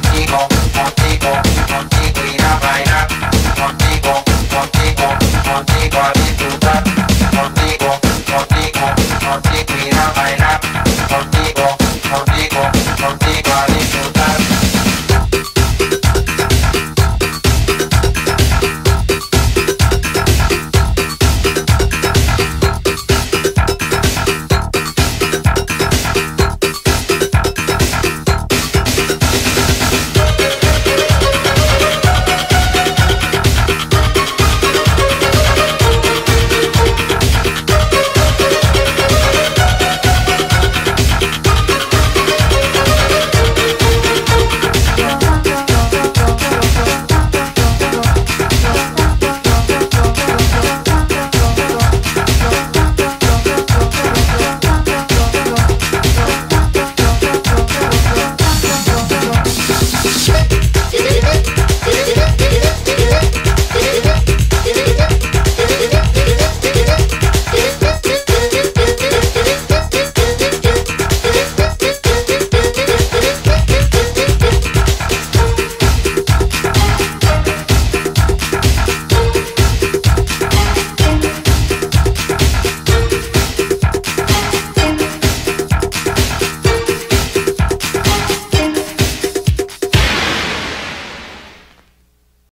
conmigo.